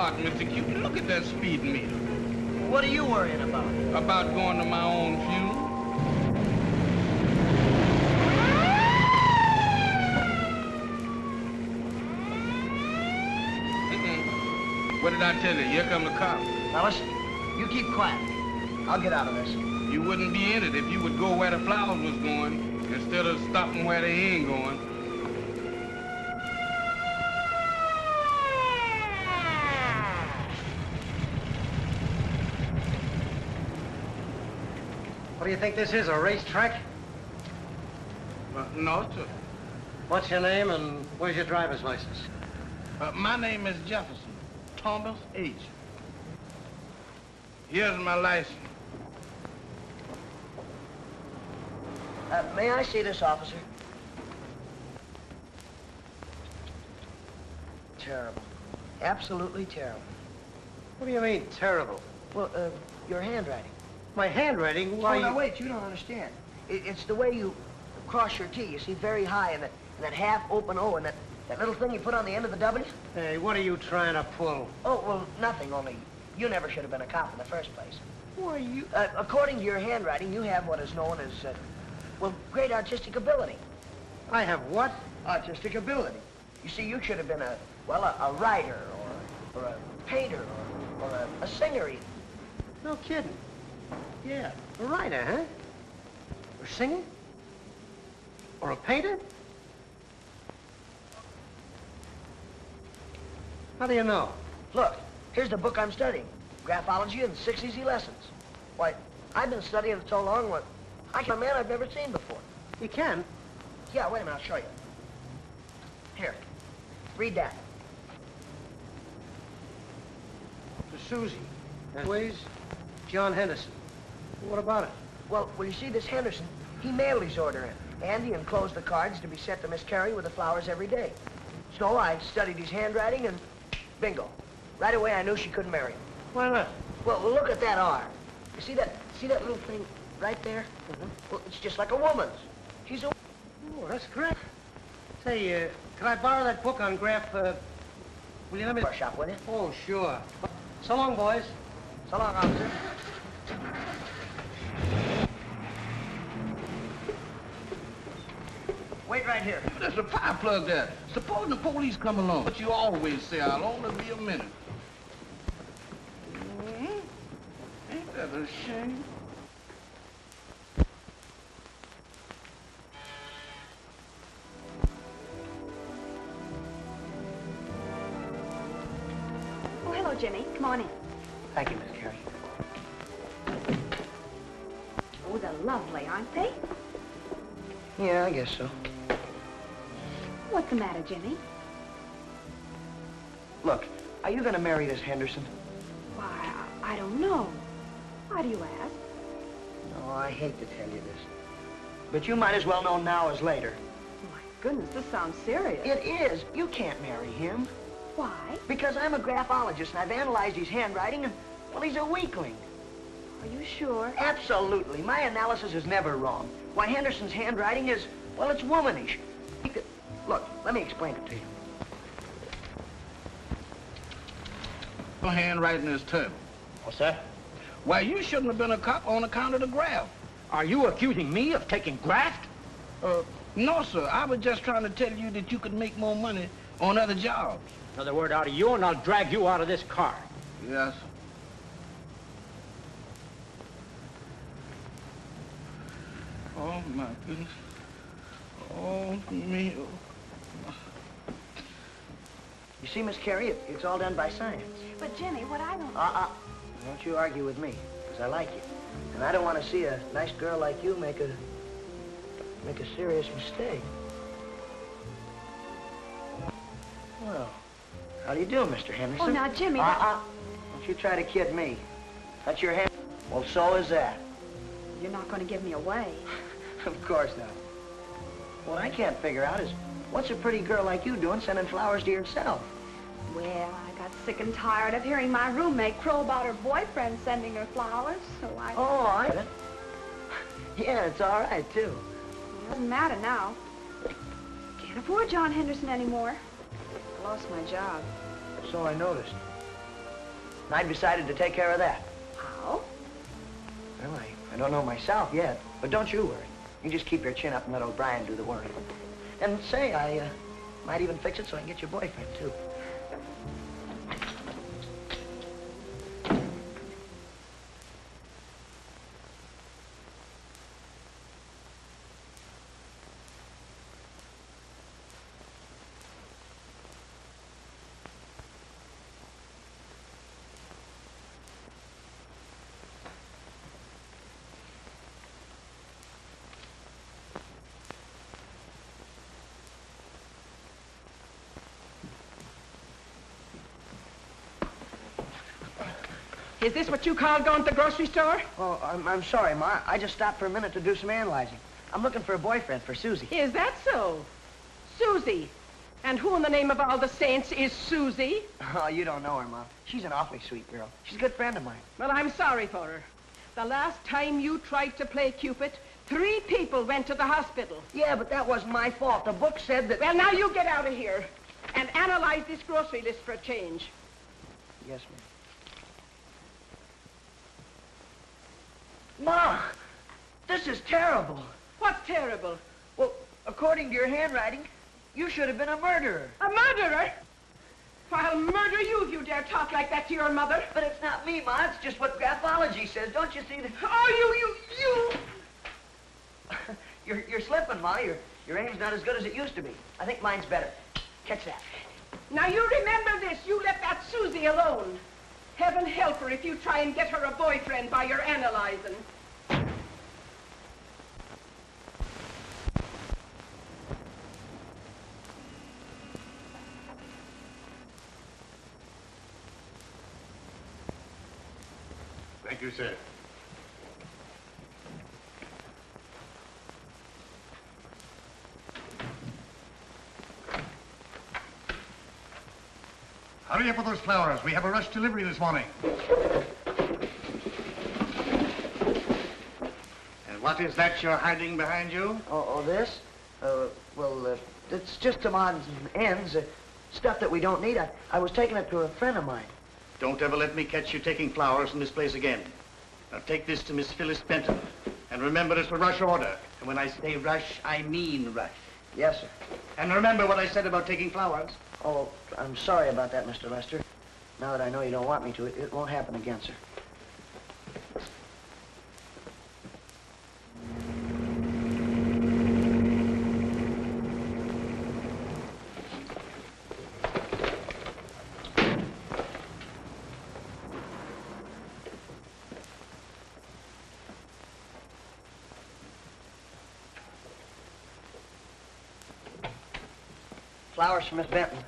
Have a heart, Mr. Cupid. Look at that speed meter. What are you worrying about? About going to my own funeral. Mm-mm. What did I tell you? Here come the cops. Now listen, you keep quiet. I'll get out of this. You wouldn't be in it if you would go where the flowers was going instead of stopping where they ain't going. What do you think this is, a racetrack? Uh, no, sir. What's your name and where's your driver's license? Uh, my name is Jefferson. Thomas H. Here's my license. Uh, may I see this, officer? Terrible. Absolutely terrible. What do you mean, terrible? Well, uh, your handwriting. My handwriting? Why, oh, now you- wait, you don't understand. It, it's the way you cross your T. You see, very high, and that, and that half open O, and that, that little thing you put on the end of the W. Hey, what are you trying to pull? Oh, well, nothing, only you never should have been a cop in the first place. Why, you... Uh, according to your handwriting, you have what is known as, uh, well, great artistic ability. I have what? Artistic ability. You see, you should have been a, well, a, a writer, or, or a painter, or, or a, a singer, even. No kidding. Yeah, a writer, huh? Or a singer? Or a painter? How do you know? Look, here's the book I'm studying. Graphology and Six Easy Lessons. Why, I've been studying it so long, what, I can a man I've never seen before. You can. Yeah, wait a minute, I'll show you. Here, read that. To Susie. And ways, John Henderson. What about it? Well, well, you see, this Henderson, he mailed his order in, and he enclosed the cards to be sent to Miss Carey with the flowers every day. So I studied his handwriting, and bingo. Right away, I knew she couldn't marry him. Why not? Well, look at that R. You see that, see that little thing right there? Mm -hmm. Well, it's just like a woman's. She's a... Oh, that's great. Say, uh, can I borrow that book on graph, uh, will you let me... Brush up, will you? Oh, sure. So long, boys. So long, officer. Wait right here. There's a fire plug there. Suppose the police come along. But you always say, I'll only be a minute. Mhm. Ain't that a shame? Oh, hello, Jimmy. Come on in. Thank you, Miss Carey. Lovely, aren't they? Yeah, I guess so. What's the matter, Jimmy? Look, are you gonna marry this Henderson? Why, I, I don't know. Why do you ask? No, I hate to tell you this. But you might as well know now as later. My goodness, this sounds serious. It is. You can't marry him. Why? Because I'm a graphologist and I've analyzed his handwriting and, well, he's a weakling. Are you sure? Absolutely. My analysis is never wrong. Why, Henderson's handwriting is, well, it's womanish. He could, look, let me explain it to you. Your handwriting is terrible. What's that? Why, you shouldn't have been a cop on account of the graft. Are you accusing me of taking graft? Uh, no, sir. I was just trying to tell you that you could make more money on other jobs. Another word out of you and I'll drag you out of this car. Yes. Oh, my goodness. Oh, me. You see, Miss Carey, it, it's all done by science. But, Jimmy, what I don't... Uh-uh. Don't you argue with me, because I like you. And I don't want to see a nice girl like you make a, make a serious mistake. Well, how do you do, Mr. Henderson? Oh, now, Jimmy, Uh-uh. Don't you try to kid me. That's your hand. Well, so is that. You're not going to give me away. of course not. What I can't figure out is, what's a pretty girl like you doing sending flowers to yourself? Well, I got sick and tired of hearing my roommate crow about her boyfriend sending her flowers, so I... Oh, I it. Yeah, it's all right, too. It doesn't matter now. Can't afford John Henderson anymore. I lost my job. So I noticed. And I decided to take care of that. How? Well, I, I don't know myself yet, but don't you worry. You just keep your chin up and let O'Brien do the work. And say, I uh, might even fix it so I can get your boyfriend, too. Is this what you call going to the grocery store? Oh, I'm, I'm sorry, Ma. I just stopped for a minute to do some analyzing. I'm looking for a boyfriend for Susie. Is that so? Susie. And who in the name of all the saints is Susie? Oh, you don't know her, Ma. She's an awfully sweet girl. She's a good friend of mine. Well, I'm sorry for her. The last time you tried to play Cupid, three people went to the hospital. Yeah, but that wasn't my fault. The book said that... Well, now you get out of here and analyze this grocery list for a change. Yes, ma'am. Ma, this is terrible. What's terrible? Well, according to your handwriting, you should have been a murderer. A murderer? I'll murder you if you dare talk like that to your mother. But it's not me, Ma. It's just what graphology says. Don't you see that? Oh, you, you, you! you're, you're slipping, Ma. Your, your aim's not as good as it used to be. I think mine's better. Catch that. Now, you remember this. You left that Susie alone. Heaven help her if you try and get her a boyfriend by your analyzing. Thank you, sir. Hurry up with those flowers. We have a rush delivery this morning. And what is that you're hiding behind you? Oh, oh this? Uh, well, uh, it's just some odds and ends. Uh, stuff that we don't need. I, I was taking it to a friend of mine. Don't ever let me catch you taking flowers in this place again. Now take this to Miss Phyllis Benton. And remember it's a rush order. And when I say rush, I mean rush. Yes, sir. And remember what I said about taking flowers. Oh, I'm sorry about that, Mr. Lester. Now that I know you don't want me to, it, it won't happen again, sir. Flowers for Miss Benton.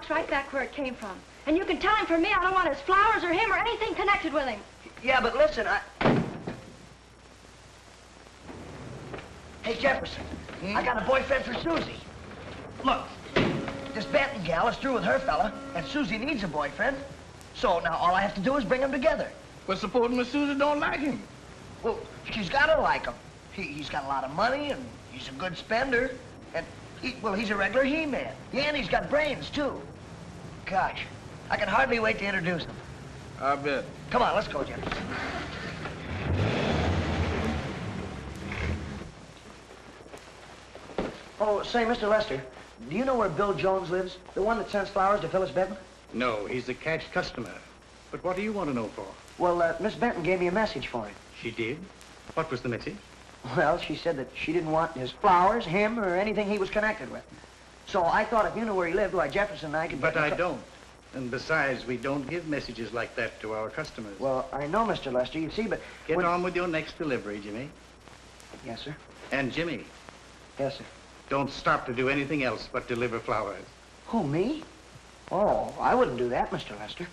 Take box right back where it came from. And you can tell him from me I don't want his flowers or him or anything connected with him. Yeah, but listen, I... Hey, Jefferson, hmm? I got a boyfriend for Susie. Look, this Benton gal is through with her fella, and Susie needs a boyfriend. So now all I have to do is bring them together. But supposing Miss Susie don't like him. Well, she's got to like him. He, he's got a lot of money, and he's a good spender. And, he, well, he's a regular he-man. Yeah, and he's got brains, too. Gosh, I can hardly wait to introduce him. I bet. Come on, let's go, Jefferson. Oh, say, Mr. Lester, do you know where Bill Jones lives? The one that sends flowers to Phyllis Benton? No, he's a cash customer. But what do you want to know for? Well, uh, Miss Benton gave me a message for him. She did? What was the message? Well, she said that she didn't want his flowers, him, or anything he was connected with. So I thought if you knew where he lived, why, Jefferson and I could... But I don't. And besides, we don't give messages like that to our customers. Well, I know, Mr. Lester, you see, but... Get when- on with your next delivery, Jimmy. Yes, sir. And Jimmy, Yes, sir. don't stop to do anything else but deliver flowers. Who, me? Oh, I wouldn't do that, Mr. Lester.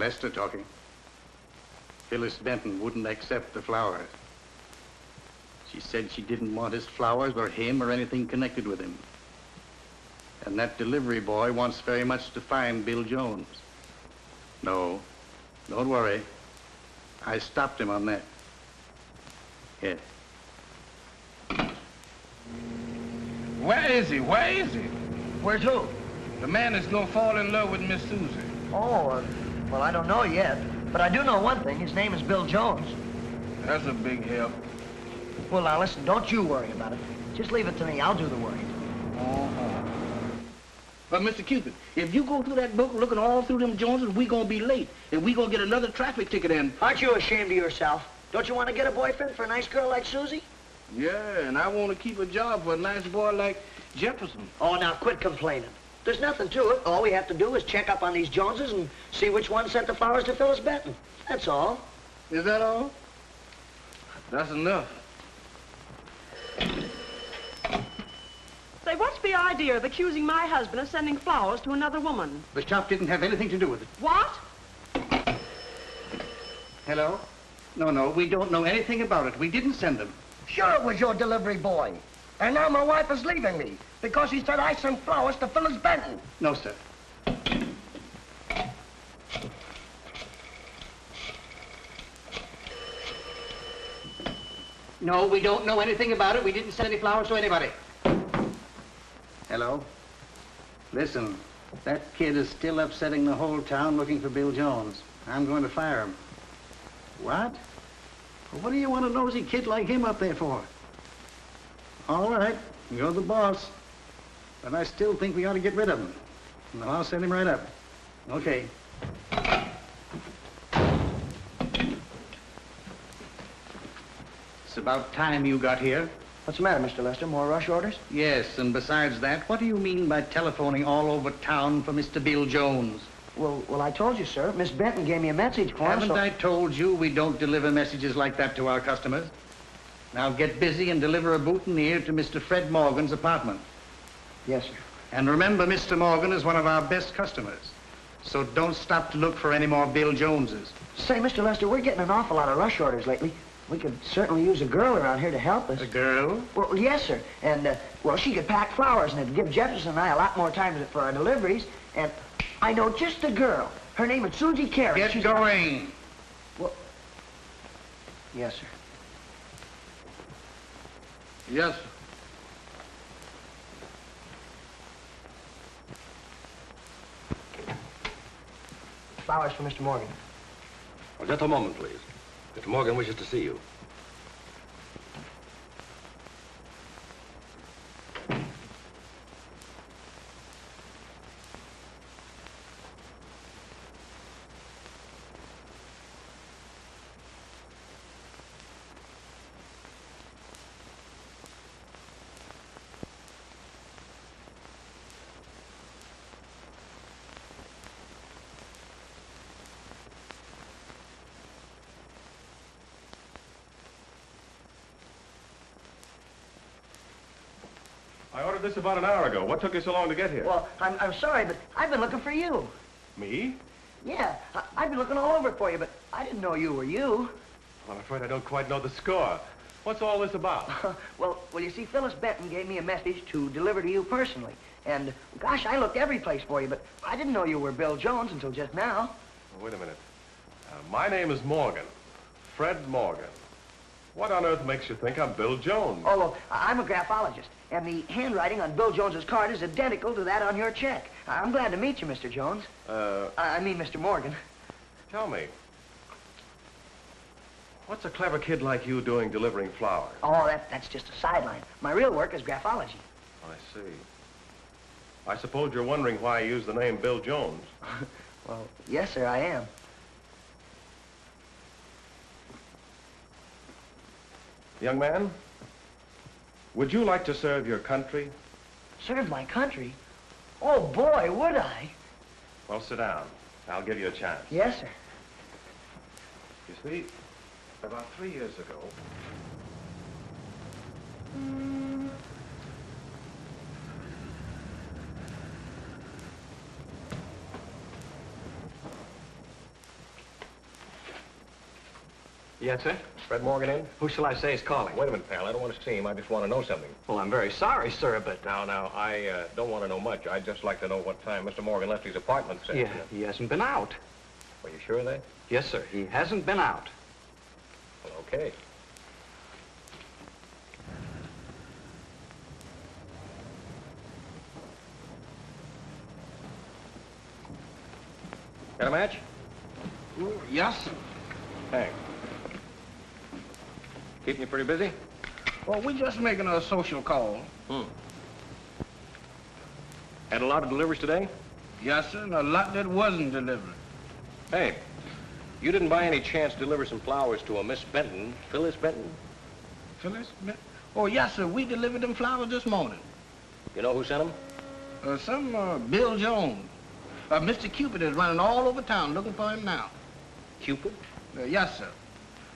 Lester talking. Phyllis Benton wouldn't accept the flowers. She said she didn't want his flowers or him or anything connected with him. And that delivery boy wants very much to find Bill Jones. No, don't worry. I stopped him on that. Yes. Where is he? Where is he? Where's who? The man that's gonna fall in love with Miss Susie. Oh, uh, well, I don't know yet. But I do know one thing. His name is Bill Jones. That's a big help. Well, now, listen, don't you worry about it. Just leave it to me. I'll do the worrying. Uh-huh. But, Mr. Cupid, if you go through that book looking all through them Joneses, we gonna be late. And we gonna get another traffic ticket and... Aren't you ashamed of yourself? Don't you want to get a boyfriend for a nice girl like Susie? Yeah, and I want to keep a job for a nice boy like Jefferson. Oh, now quit complaining. There's nothing to it. All we have to do is check up on these Joneses and see which one sent the flowers to Phyllis Benton. That's all. Is that all? That's enough. Say, what's the idea of accusing my husband of sending flowers to another woman? The shop didn't have anything to do with it. What? Hello? No, no, we don't know anything about it. We didn't send them. Sure it was your delivery boy. And now my wife is leaving me because she said I sent flowers to Phyllis Benton. No, sir. No, we don't know anything about it. We didn't send any flowers to anybody. Hello? Listen, that kid is still upsetting the whole town looking for Bill Jones. I'm going to fire him. What? Well, what do you want a nosy kid like him up there for? All right, you're the boss. But I still think we ought to get rid of him. No, I'll send him right up. Okay. It's about time you got here. What's the matter, Mr. Lester? More rush orders? Yes, and besides that, what do you mean by telephoning all over town for Mr. Bill Jones? Well, well, I told you, sir. Miss Benton gave me a message for him, Haven't so... I told you we don't deliver messages like that to our customers? Now get busy and deliver a boutonniere to Mr. Fred Morgan's apartment. Yes, sir. And remember, Mr. Morgan is one of our best customers. So don't stop to look for any more Bill Joneses. Say, Mr. Lester, we're getting an awful lot of rush orders lately. We could certainly use a girl around here to help us. A girl? Well, yes, sir. And, uh, well, she could pack flowers, and it'd give Jefferson and I a lot more time for our deliveries. And I know just a girl. Her name is Susie Carey. Get She's- going. Well, yes, sir. Yes, sir. Flowers for Mr. Morgan. Oh, just a moment, please. Mr. Morgan wishes to see you. Ordered this about an hour ago. What took you so long to get here? Well, I'm, I'm sorry, but I've been looking for you. Me? Yeah, I, I've been looking all over for you, but I didn't know you were you. Well, I'm afraid I don't quite know the score. What's all this about? well, well, you see, Phyllis Benton gave me a message to deliver to you personally. And, gosh, I looked every place for you, but I didn't know you were Bill Jones until just now. Oh, wait a minute. Uh, my name is Morgan. Fred Morgan. What on earth makes you think I'm Bill Jones? Oh, well, I- I'm a graphologist, and the handwriting on Bill Jones's card is identical to that on your check. I'm glad to meet you, Mr. Jones. Uh, I I mean, Mr. Morgan. tell me. What's a clever kid like you doing delivering flowers? Oh, that, that's just a sideline. My real work is graphology. I see. I suppose you're wondering why I use the name Bill Jones. Well, yes, sir, I am. Young man, would you like to serve your country? Serve my country? Oh, boy, would I? Well, sit down. I'll give you a chance. Yes, sir. You see, about three years ago, Yes, sir? Fred Morgan in? Who shall I say is calling? Wait a minute, pal. I don't want to see him. I just want to know something. Well, I'm very sorry, sir, but... Now, now, I uh, don't want to know much. I'd just like to know what time Mr. Morgan left his apartment this Yeah, he hasn't been out. Are you sure of that? Yes, sir. He hasn't been out. Well, okay. Got a match? Yes, sir. Thanks. Keeping you pretty busy? Well, we just making a social call. Hmm. Had a lot of deliveries today? Yes, sir, and a lot that wasn't delivered. Hey, you didn't by any chance deliver some flowers to a Miss Benton, Phyllis Benton? Phyllis? Ma- Oh, yes, sir, we delivered them flowers this morning. You know who sent them? Uh, some, uh, Bill Jones. Uh, Mr. Cupid is running all over town looking for him now. Cupid? Uh, yes, sir.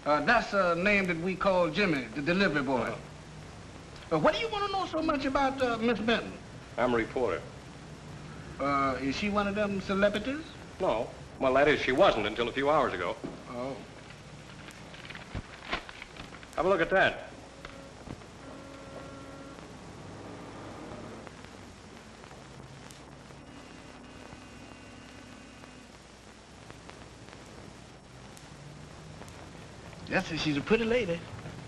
Uh, that's a name that we call Jimmy, the delivery boy. Uh, what do you want to know so much about uh, Miss Benton? I'm a reporter. Uh, is she one of them celebrities? No. Well, that is, she wasn't until a few hours ago. Oh. Have a look at that. Yes, sir, she's a pretty lady.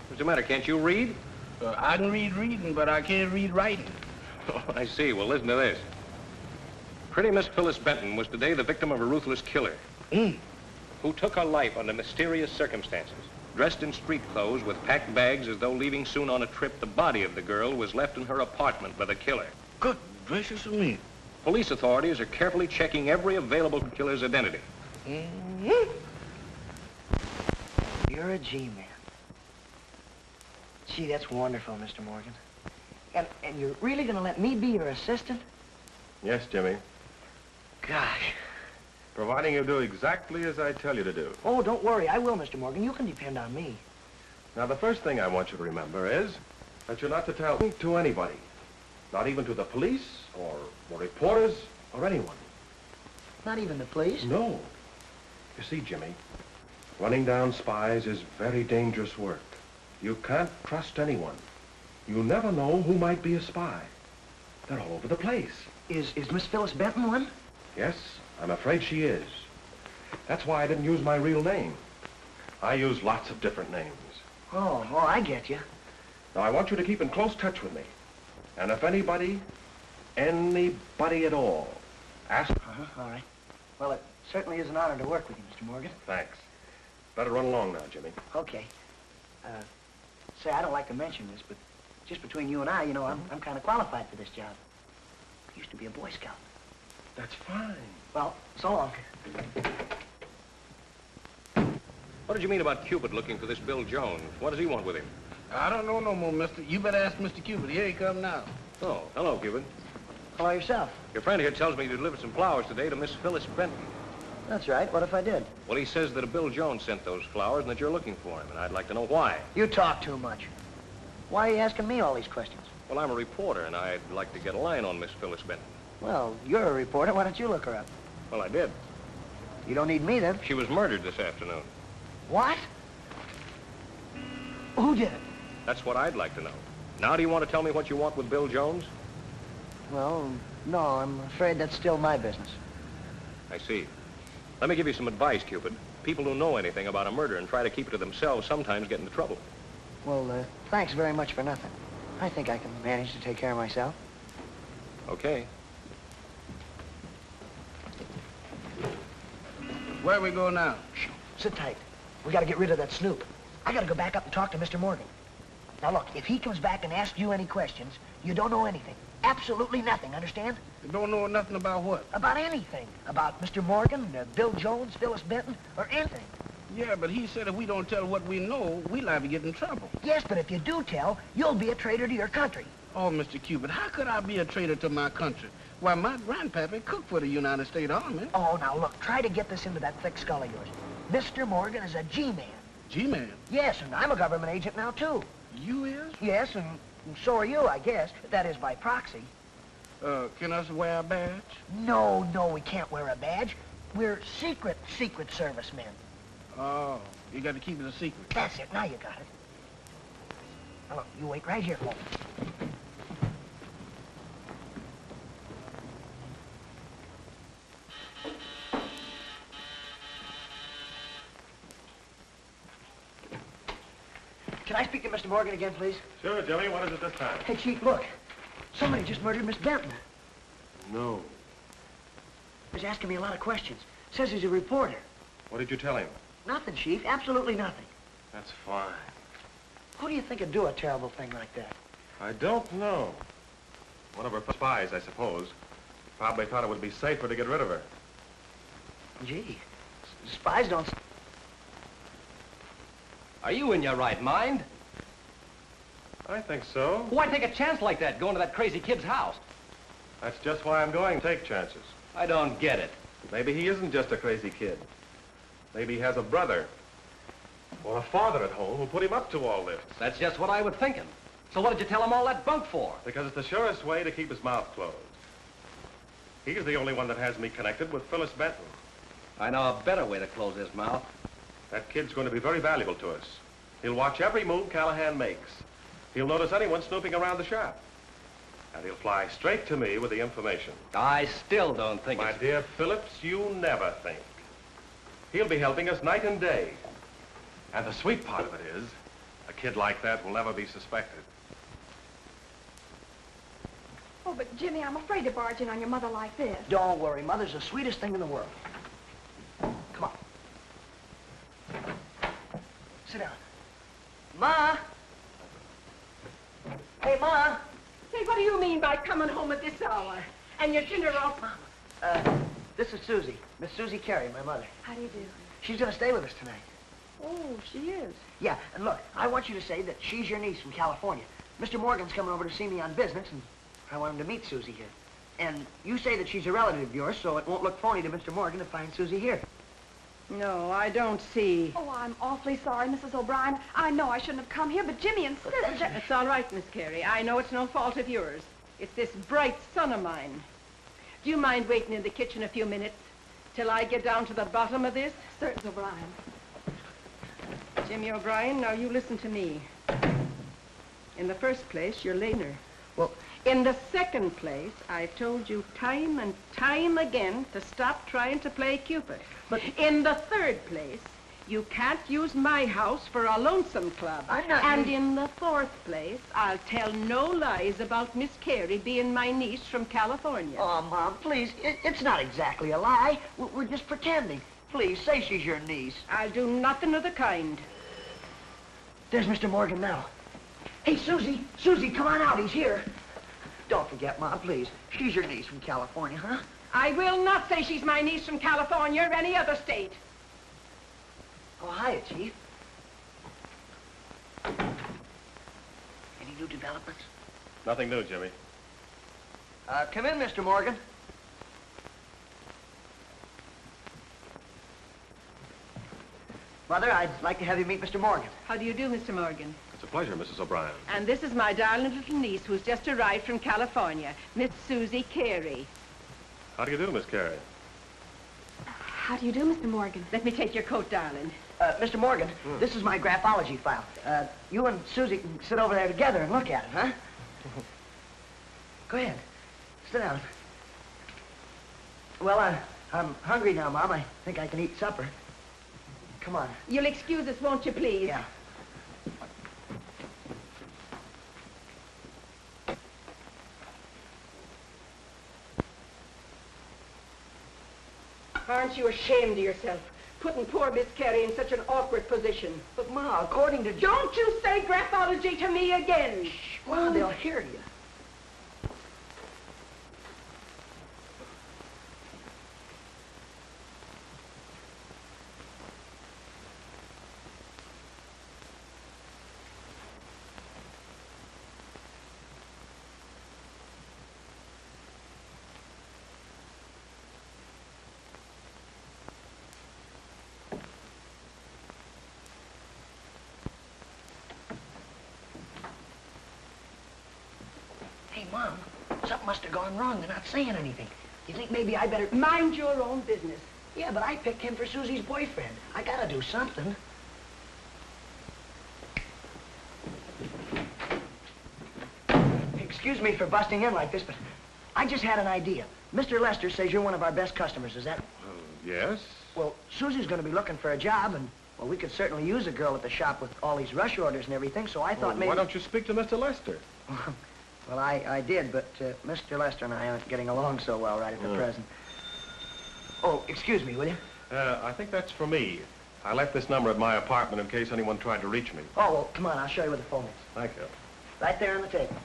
What's the matter? Can't you read? Uh, I can read reading, but I can't read writing. Oh, I see. Well, listen to this. Pretty Miss Phyllis Benton was today the victim of a ruthless killer Mm. who took her life under mysterious circumstances. Dressed in street clothes with packed bags as though leaving soon on a trip, the body of the girl was left in her apartment by the killer. Good gracious of me. Police authorities are carefully checking every available killer's identity. Mm-hmm. You're a G-man. Gee, that's wonderful, Mr. Morgan. And, and you're really going to let me be your assistant? Yes, Jimmy. Gosh. Providing you do exactly as I tell you to do. Oh, don't worry. I will, Mr. Morgan. You can depend on me. Now, the first thing I want you to remember is that you're not to tell to anybody. Not even to the police or, or reporters or anyone. Not even the police? No. You see, Jimmy, running down spies is very dangerous work. You can't trust anyone. You never know who might be a spy. They're all over the place. Is, is Miss Phyllis Benton one? Yes, I'm afraid she is. That's why I didn't use my real name. I use lots of different names. Oh, oh, I get you. Now, I want you to keep in close touch with me. And if anybody, anybody at all, ask... Uh-huh, all right. Well, it certainly is an honor to work with you, Mr. Morgan. Thanks. Better run along now, Jimmy. Okay. Uh, say, I don't like to mention this, but just between you and I, you know, I'm, I'm kind of qualified for this job. I used to be a Boy Scout. That's fine. Well, so long. What did you mean about Cupid looking for this Bill Jones? What does he want with him? I don't know no more, mister. You better ask Mr. Cupid. Here he come now. Oh, hello, Cupid. Hello yourself. Your friend here tells me you delivered some flowers today to Miss Phyllis Benton. That's right. What if I did? Well, he says that a Bill Jones sent those flowers and that you're looking for him, and I'd like to know why. You talk too much. Why are you asking me all these questions? Well, I'm a reporter, and I'd like to get a line on Miss Phyllis Benton. Well, you're a reporter. Why don't you look her up? Well, I did. You don't need me, then. She was murdered this afternoon. What? Who did it? That's what I'd like to know. Now do you want to tell me what you want with Bill Jones? Well, no, I'm afraid that's still my business. I see. Let me give you some advice, Cupid. People who know anything about a murder and try to keep it to themselves sometimes get into trouble. Well, uh, thanks very much for nothing. I think I can manage to take care of myself. Okay. Where are we go now? Shh, sit tight. We gotta get rid of that snoop. I gotta go back up and talk to Mr. Morgan. Now look, if he comes back and asks you any questions, you don't know anything. Absolutely nothing, understand? You don't know nothing about what? About anything. About Mr. Morgan, uh, Bill Jones, Phyllis Benton, or anything. Yeah, but he said if we don't tell what we know, we liable to get in trouble. Yes, but if you do tell, you'll be a traitor to your country. Oh, Mr. Cupid, how could I be a traitor to my country? Why, my grandpappy cooked for the United States Army. Oh, now look, try to get this into that thick skull of yours. Mr. Morgan is a G-man. G-man, Yes, and I'm a government agent now, too. you is? Yes, and so are you, I guess. That is by proxy. Uh, can us wear a badge? No, no, we can't wear a badge. We're secret, secret service men. Oh, you got to keep it a secret. That's it. Now you got it. Now, look, you wait right here for I speak to Mr. Morgan again, please? Sure, Jimmy. What is it this time? Hey, Chief, look. Somebody just murdered Miss Benton. No. He's asking me a lot of questions. Says he's a reporter. What did you tell him? Nothing, Chief. Absolutely nothing. That's fine. Who do you think would do a terrible thing like that? I don't know. One of her spies, I suppose. Probably thought it would be safer to get rid of her. Gee, spies don't... Are you in your right mind? I think so. Why take a chance like that, going to that crazy kid's house? That's just why I'm going. to Take chances. I don't get it. Maybe he isn't just a crazy kid. Maybe he has a brother or a father at home who put him up to all this. That's just what I was thinking. So what did you tell him all that bunk for? Because it's the surest way to keep his mouth closed. He's the only one that has me connected with Phyllis Benton. I know a better way to close his mouth. That kid's going to be very valuable to us. He'll watch every move Callahan makes. He'll notice anyone snooping around the shop. And he'll fly straight to me with the information. I still don't think My it's... dear Phillips, you never think. He'll be helping us night and day. And the sweet part of it is, a kid like that will never be suspected. Oh, but Jimmy, I'm afraid to barge in on your mother like this. Don't worry. Mother's the sweetest thing in the world. Come on. Sit down. Ma! Hey, Ma! Say, what do you mean by coming home at this hour? And your dinner off, Mama? Uh, this is Susie. Miss Susie Carey, my mother. How do you do? She's gonna stay with us tonight. Oh, she is. Yeah, and look, I want you to say that she's your niece from California. Mr. Morgan's coming over to see me on business, and I want him to meet Susie here. And you say that she's a relative of yours, so it won't look phony to Mr. Morgan to find Susie here. No, I don't see. Oh, I'm awfully sorry, Mrs. O'Brien. I know I shouldn't have come here, but Jimmy insisted. It's all right, Miss Carey. I know it's no fault of yours. It's this bright son of mine. Do you mind waiting in the kitchen a few minutes till I get down to the bottom of this? Certainly, O'Brien. Jimmy O'Brien, now you listen to me. In the first place, you're Laner. Well- in the second place, I've told you time and time again to stop trying to play Cupid. But- in the third place, you can't use my house for a lonesome club. I'm not And in the fourth place, I'll tell no lies about Miss Carey being my niece from California. Oh, Mom, please, it, it's not exactly a lie. We're, we're just pretending. Please, say she's your niece. I'll do nothing of the kind. There's Mr. Morgan now. Hey, Susie, Susie, come on out. He's here. Don't forget, Mom, please. She's your niece from California, huh? I will not say she's my niece from California or any other state. Oh, hiya, Chief. Any new developments? Nothing new, Jimmy. Uh, come in, Mr. Morgan. Mother, I'd like to have you meet Mr. Morgan. How do you do, Mr. Morgan? It's a pleasure, Mrs. O'Brien. And this is my darling little niece who's just arrived from California, Miss Susie Carey. How do you do, Miss Carey? How do you do, Mr. Morgan? Let me take your coat, darling. Uh, Mr. Morgan, this is my graphology file. Uh, you and Susie can sit over there together and look at it, huh? Go ahead. Sit down. Well, I, I'm hungry now, Mom. I think I can eat supper. Come on. You'll excuse us, won't you, please? Yeah. Aren't you ashamed of yourself, putting poor Miss Carey in such an awkward position? But, Ma, according to... Don't you say graphology to me again! Ma, they'll hear you. Hey, Mom, something have gone wrong. They're not saying anything. You think maybe I better... Mind your own business. Yeah, but I picked him for Susie's boyfriend. I gotta do something. Excuse me for busting in like this, but I just had an idea. Mr. Lester says you're one of our best customers. Is that... Oh, yes? Well, Susie's gonna be looking for a job, and, well, we could certainly use a girl at the shop with all these rush orders and everything, so I thought Well, maybe... Why don't you speak to Mr. Lester? Well, I, I did, but uh, Mr. Lester and I aren't getting along so well right at the Hmm. present. Oh, excuse me, will you? Uh, I think that's for me. I left this number at my apartment in case anyone tried to reach me. Oh, well, come on, I'll show you where the phone is. Thank you. Right there on the table.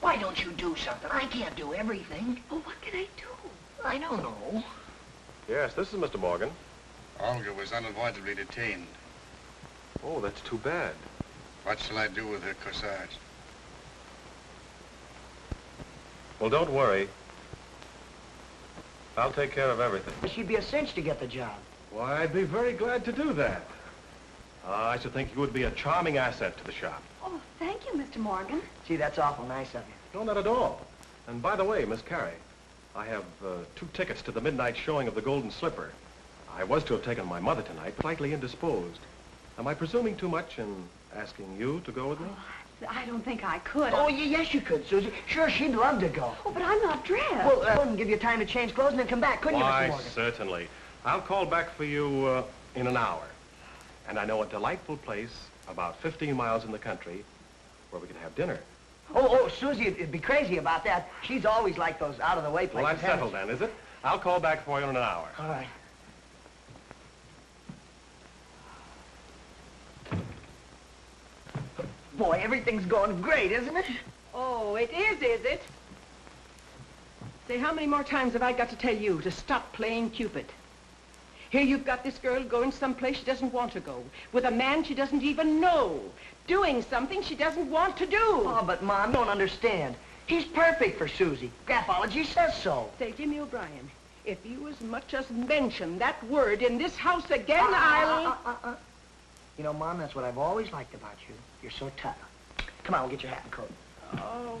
Why don't you do something? I can't do everything. Oh, what can I do? I don't know. Yes, this is Mr. Morgan. Olga was unavoidably detained. Oh, that's too bad. What shall I do with her corsage? Well, don't worry. I'll take care of everything. She'd be a cinch to get the job. Why, I'd be very glad to do that. Uh, I should think you would be a charming asset to the shop. Oh, thank you, Mr. Morgan. Gee, that's awful nice of you. No, not at all. And by the way, Miss Carey, I have uh, two tickets to the midnight showing of the Golden Slipper. I was to have taken my mother tonight, but slightly indisposed. Am I presuming too much in asking you to go with me? I don't think I could. Oh, y yes, you could, Susie. Sure, she'd love to go. Oh, but I'm not dressed. Well, uh, wouldn't give you time to change clothes and then come back, couldn't you, Mr. Why, Morgan? certainly. I'll call back for you uh, in an hour. And I know a delightful place about 15 miles in the country where we can have dinner. Oh, oh, Susie it'd be crazy about that. She's always like those out-of-the-way places. Well, that's haven't settled then, is it? I'll call back for you in an hour. All right. Boy, everything's going great, isn't it? Oh, it is, is it? Say, how many more times have I got to tell you to stop playing Cupid? Here you've got this girl going someplace she doesn't want to go, with a man she doesn't even know, doing something she doesn't want to do. Oh, but Mom, don't understand. He's perfect for Susie. Graphology says so. Say, Jimmy O'Brien, if you as much as mention that word in this house again, Uh, I'll... uh, uh, uh. You know, Mom, that's what I've always liked about you. You're so tough. Come on, we'll get your hat and coat. Oh.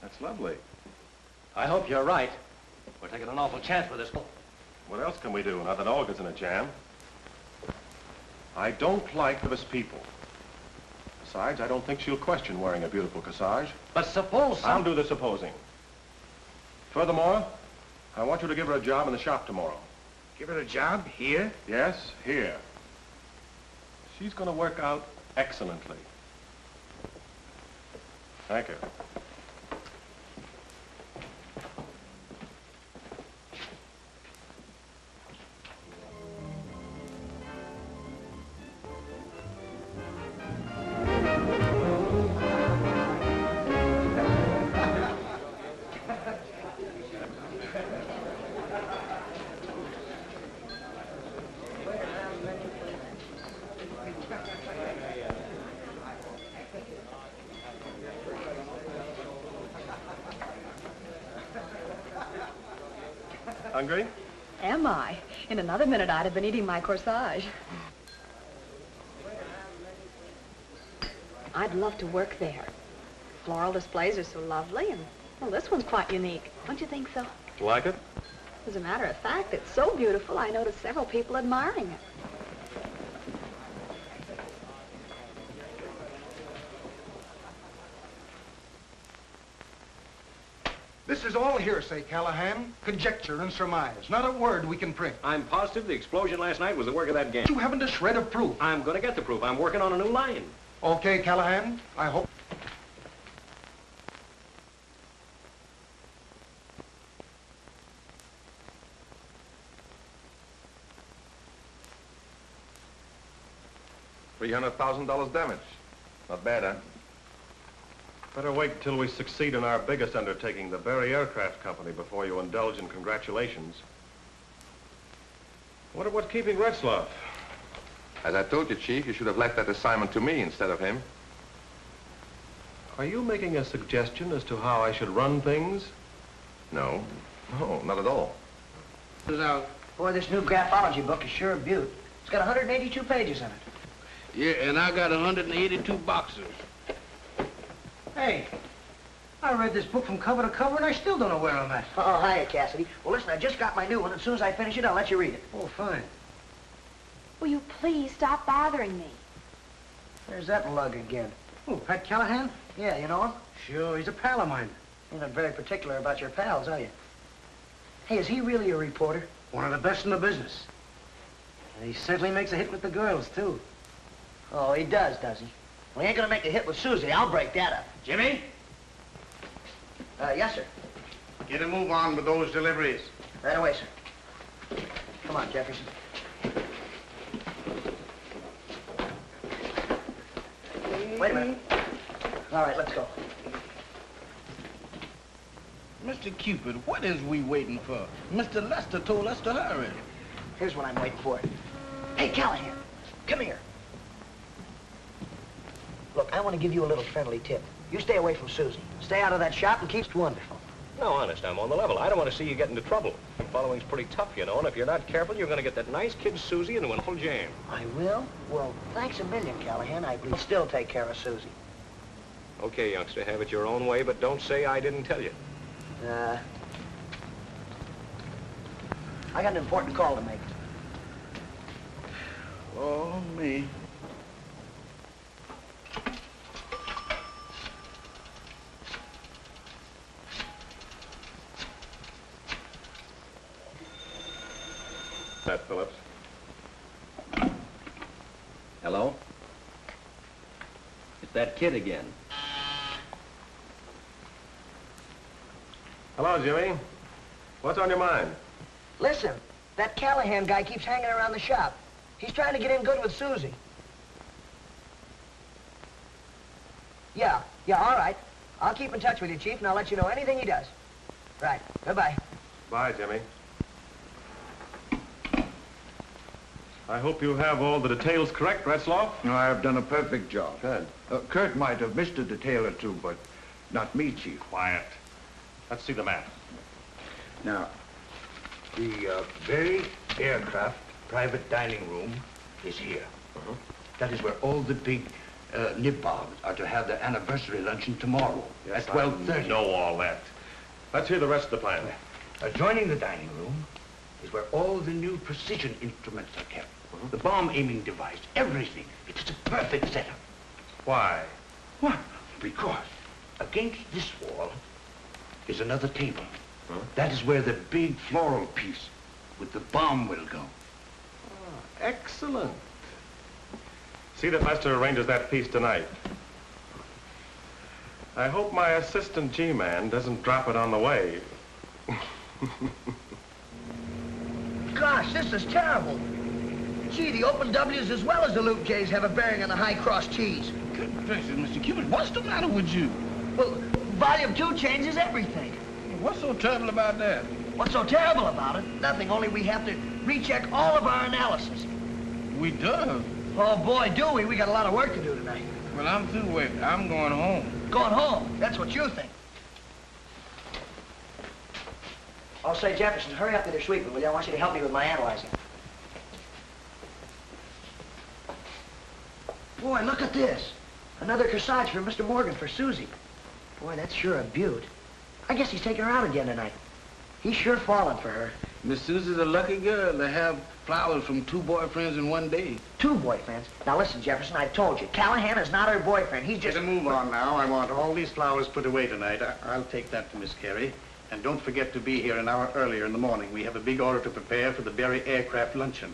That's lovely. I hope you're right. We're taking an awful chance with this. What else can we do now that Olga's in a jam? I don't like nervous people. Besides, I don't think she'll question wearing a beautiful corsage. But suppose some... I'll do the supposing. Furthermore, I want you to give her a job in the shop tomorrow. Give her a job here? Yes, here. She's going to work out excellently. Thank you. Another minute, I'd have been eating my corsage. I'd love to work there. Floral displays are so lovely, and, well, this one's quite unique. Don't you think so? Like it? As a matter of fact, it's so beautiful, I noticed several people admiring it. Is all hearsay, Callahan. Conjecture and surmise. Not a word we can print. I'm positive the explosion last night was the work of that gang. You haven't a shred of proof. I'm going to get the proof. I'm working on a new line. Okay, Callahan. I hope... $300,000 damage. Not bad, huh? Better wait until we succeed in our biggest undertaking, the Berry Aircraft Company, before you indulge in congratulations. Wonder what's keeping Retzloff? As I told you, Chief, you should have left that assignment to me instead of him. Are you making a suggestion as to how I should run things? No. No, not at all. Now, boy, this new graphology book is sure a beaut. It's got 182 pages in it. Yeah, and I got 182 boxes. Hey, I read this book from cover to cover, and I still don't know where I'm at. Oh, hiya, Cassidy. Well, listen, I just got my new one. As soon as I finish it, I'll let you read it. Oh, fine. Will you please stop bothering me? There's that lug again. Oh, Pat Callahan? Yeah, you know him? Sure, he's a pal of mine. You're not very particular about your pals, are you? Hey, is he really a reporter? One of the best in the business. And he certainly makes a hit with the girls, too. Oh, he does, does he? Well, he ain't gonna make a hit with Susie. I'll break that up. Jimmy? Uh, yes, sir. Get a move on with those deliveries. Right away, sir. Come on, Jefferson. Wait a minute. All right, let's go. Mr. Cupid, what is we waiting for? Mr. Lester told us to hurry. Here's what I'm waiting for. Hey, Callahan, come here. Look, I want to give you a little friendly tip. You stay away from Susie. Stay out of that shop and keep it wonderful. No, honest, I'm on the level. I don't want to see you get into trouble. The Following's pretty tough, you know, and if you're not careful, you're going to get that nice kid Susie into an awful jam. I will? Well, thanks a million, Callahan. I will still take care of Susie. Okay, youngster, have it your own way, but don't say I didn't tell you. Uh, I got an important call to make. Oh, me. That, Phillips. Hello? It's that kid again. Hello, Jimmy. What's on your mind? Listen, that Callahan guy keeps hanging around the shop. He's trying to get in good with Susie. Yeah, yeah, all right. I'll keep in touch with you, Chief, and I'll let you know anything he does. Right. Goodbye. Bye, Jimmy. I hope you have all the details correct, Retzloff. No, I've done a perfect job. Good. Uh, Kurt might have missed a detail or two, but not me, Chief. Quiet. Let's see the map. Now, the uh, Berry Aircraft private dining room is here. Uh-huh. That is where all the big uh, nibobs are to have their anniversary luncheon tomorrow Yes, at 12.30. I know all that. Let's hear the rest of the plan. Adjoining the dining room is where all the new precision instruments are kept. Mm-hmm. The bomb aiming device, everything. It's a perfect setup. Why? Why? Because against this wall is another table. That is where the big floral piece with the bomb will go. Ah, excellent. See that Lester arranges that piece tonight. I hope my assistant G-man doesn't drop it on the way. Gosh, this is terrible. Gee, the open W's as well as the loop J's have a bearing on the high cross T's. Good gracious, Mr. Cupid, what's the matter with you? Well, volume two changes everything. What's so terrible about that? What's so terrible about it? Nothing, only we have to recheck all of our analysis. We do. Oh, boy, do we. We got a lot of work to do tonight. Well, I'm through with it. I'm going home. Going home. That's what you think. I'll say, Jefferson, hurry up with your sweeping, will you? I want you to help me with my analyzing. Boy, look at this. Another corsage for Mr. Morgan for Susie. Boy, that's sure a beaut. I guess he's taking her out again tonight. He's sure falling for her. Miss Susie's a lucky girl to have flowers from two boyfriends in one day. Two boyfriends. Now listen, Jefferson, I've told you. Callahan is not her boyfriend. He's just... Get a move on now. I want all these flowers put away tonight. I- I'll take that to Miss Carey. And don't forget to be here an hour earlier in the morning. We have a big order to prepare for the Berry Aircraft luncheon.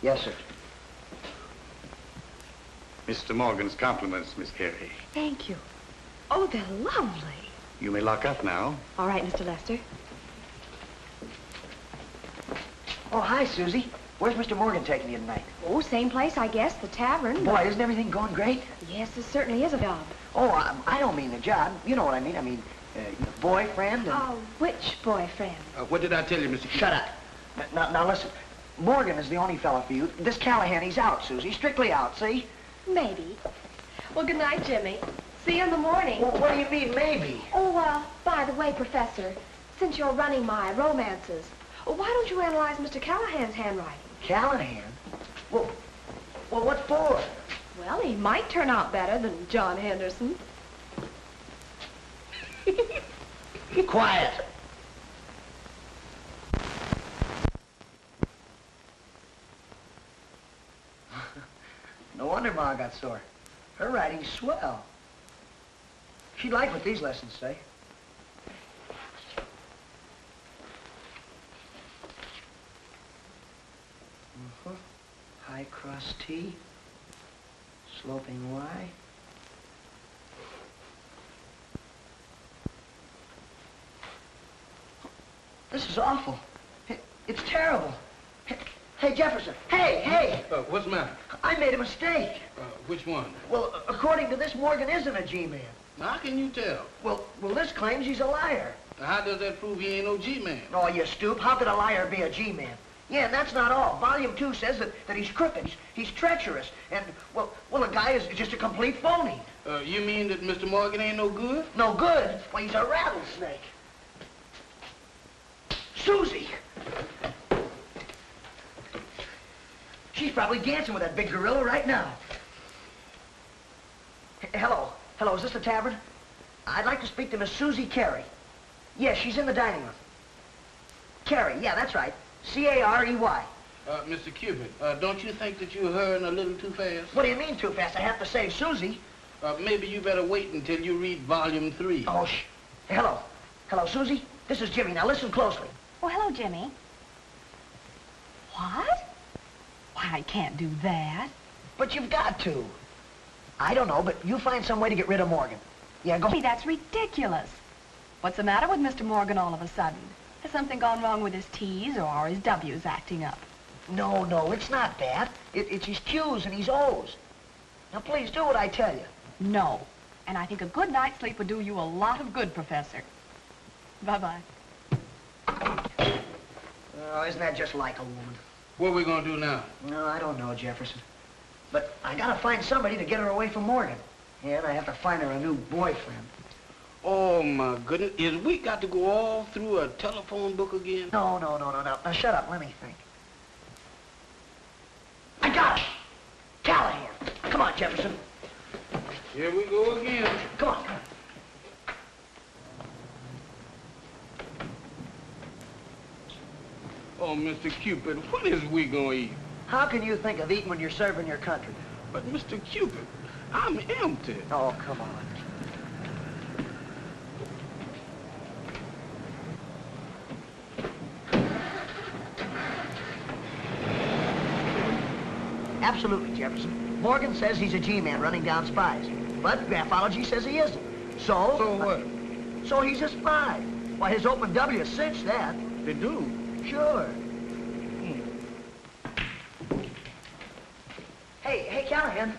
Yes, sir. Mr. Morgan's compliments, Miss Carey. Thank you. Oh, they're lovely. You may lock up now. All right, Mr. Lester. Oh, hi, Susie. Where's Mr. Morgan taking you tonight? Oh, same place, I guess, the tavern. Boy, isn't everything going great? Yes, this certainly is a job. Oh, I, I don't mean the job. You know what I mean. I mean, your boyfriend and... Oh, which boyfriend? Uh, what did I tell you, Mr. Shut up. Now, now, listen. Morgan is the only fella for you. This Callahan, he's out, Susie. Strictly out, see? Maybe. Well, good night, Jimmy. See you in the morning. Well, what do you mean, maybe? Oh, uh, by the way, Professor, since you're running my romances, why don't you analyze Mr. Callahan's handwriting? Callahan? Well, well, what for? Well, he might turn out better than John Henderson. Be quiet. No wonder Ma got sore. Her writing's swell. She'd like what these lessons say. Uh-huh. High cross T, sloping Y. This is awful. It- It's terrible. Hey- Jefferson. Hey, hey! Uh, what's the matter? I made a mistake. Uh, which one? Well, according to this, Morgan isn't a G-man. How can you tell? Well, well, this claims he's a liar. How does that prove he ain't no G-man? Oh, you stoop. How could a liar be a G-man? Yeah, and that's not all. Volume two says that, that he's crooked, he's, he's treacherous, and, well, well, the guy is just a complete phony. Uh, you mean that Mr. Morgan ain't no good? No good? Well, he's a rattlesnake. Susie! She's probably dancing with that big gorilla right now. H- hello. Hello, is this the tavern? I'd like to speak to Miss Susie Carey. Yes, she's in the dining room. Carey, yeah, that's right. C-A-R-E-Y. Uh, Mr. Cupid, uh, don't you think that you're hurrying a little too fast? What do you mean too fast? I have to save Susie. Uh, maybe you better wait until you read volume three. Oh, sh... Hello. Hello, Susie. This is Jimmy. Now listen closely. Oh, hello, Jimmy. What? Why, I can't do that. But you've got to. I don't know, but you find some way to get rid of Morgan. Yeah, go. Gee, that's ridiculous. What's the matter with Mr. Morgan all of a sudden? Has something gone wrong with his T's or his W's acting up? No, no, it's not that. It, it's his Q's and his O's. Now, please do what I tell you. No. And I think a good night's sleep would do you a lot of good, Professor. Bye-bye. Oh, isn't that just like a woman? What are we gonna do now? No, I don't know, Jefferson. But I gotta find somebody to get her away from Morgan. And I have to find her a new boyfriend. Oh, my goodness. Is we got to go all through a telephone book again? No, no, no, no, no. Now, shut up. Let me think. I got it! Callahan. Come on, Jefferson. Here we go again. Come on, come on. Oh, Mr. Cupid, what is we gonna eat? How can you think of eating when you're serving your country? But, Mr. Cupid, I'm empty. Oh, come on. Absolutely, Jefferson. Morgan says he's a G-man running down spies. But graphology says he isn't. So? So what? Uh, so he's a spy. Why, his open W cinched that. They do. Sure. Hey, hey, Callahan.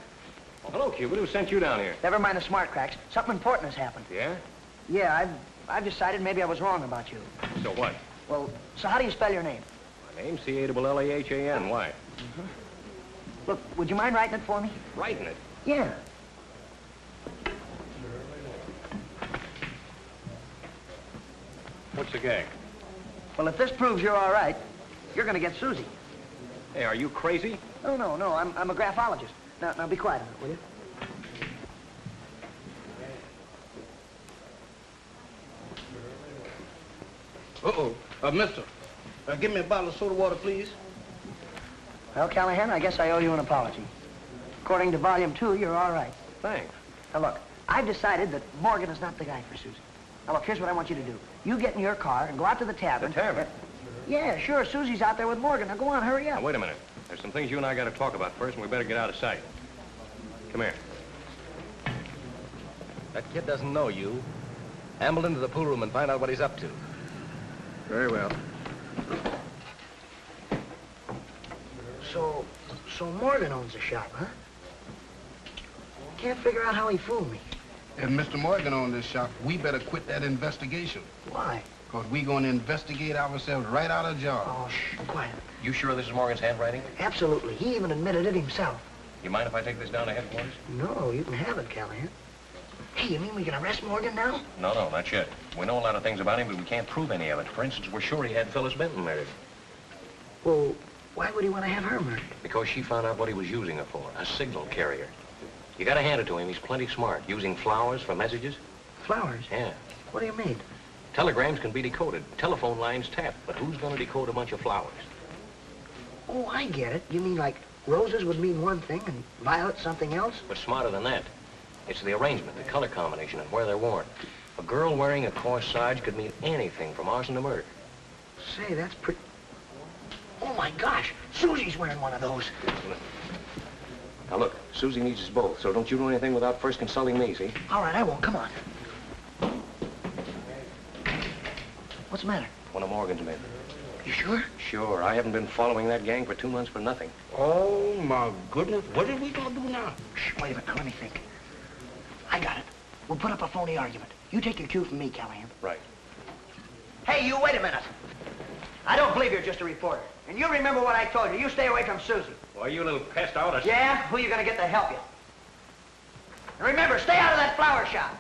Oh, hello, Cupid. Who sent you down here? Never mind the smart cracks. Something important has happened. Yeah? Yeah, I've, I've decided maybe I was wrong about you. So what? Well, so how do you spell your name? My name's C-A-L-L-A-H-A-N. Why? Mm-hmm. Look, would you mind writing it for me? Writing it. Yeah. What's the gag? Well, if this proves you're all right, you're going to get Susie. Hey, are you crazy? No, no, no. I'm, I'm a graphologist. Now, now be quiet a minute, will you? Uh-oh. Uh, mister, uh, give me a bottle of soda water, please. Well, Callahan, I guess I owe you an apology. According to volume two, you're all right. Thanks. Now, look, I've decided that Morgan is not the guy for Susie. Now, look, here's what I want you to do. You get in your car and go out to the tavern. The tavern? Yeah, sure. Susie's out there with Morgan. Now, go on, hurry up. Now, wait a minute. There's some things you and I got to talk about first, and we better get out of sight. Come here. That kid doesn't know you. Amble into the pool room and find out what he's up to. Very well. So, so Morgan owns the shop, huh? Can't figure out how he fooled me. If Mr. Morgan owns this shop, we better quit that investigation. Why? Because we gonna investigate ourselves right out of job. Oh, shh, quiet. You sure this is Morgan's handwriting? Absolutely. He even admitted it himself. You mind if I take this down to headquarters? No, you can have it, Callahan. Hey, you mean we can arrest Morgan now? No, no, not yet. We know a lot of things about him, but we can't prove any of it. For instance, we're sure he had Phyllis Benton murdered. Well, why would he want to have her murdered? Because she found out what he was using her for, a signal carrier. You gotta hand it to him. He's plenty smart. Using flowers for messages? Flowers? Yeah. What do you mean? Telegrams can be decoded, telephone lines tapped, but who's going to decode a bunch of flowers? Oh, I get it. You mean like roses would mean one thing and violets something else? But smarter than that. It's the arrangement, the color combination, and where they're worn. A girl wearing a corsage could mean anything from arson to murder. Say, that's pretty... Oh, my gosh. Susie's wearing one of those. Now look, Susie needs us both, so don't you do anything without first consulting me, see? All right, I won't. Come on. What's the matter? One of Morgan's men. You sure? Sure, I haven't been following that gang for two months for nothing. Oh, my goodness. What are we going to do now? Shh, wait a minute. Now, let me think. I got it. We'll put up a phony argument. You take your cue from me, Callahan. Right. Hey, you, wait a minute. I don't believe you're just a reporter. And you remember what I told you. You stay away from Susie. Why, you little pest out of... Yeah? Who you gonna get to help you? And remember, stay out of that flower shop.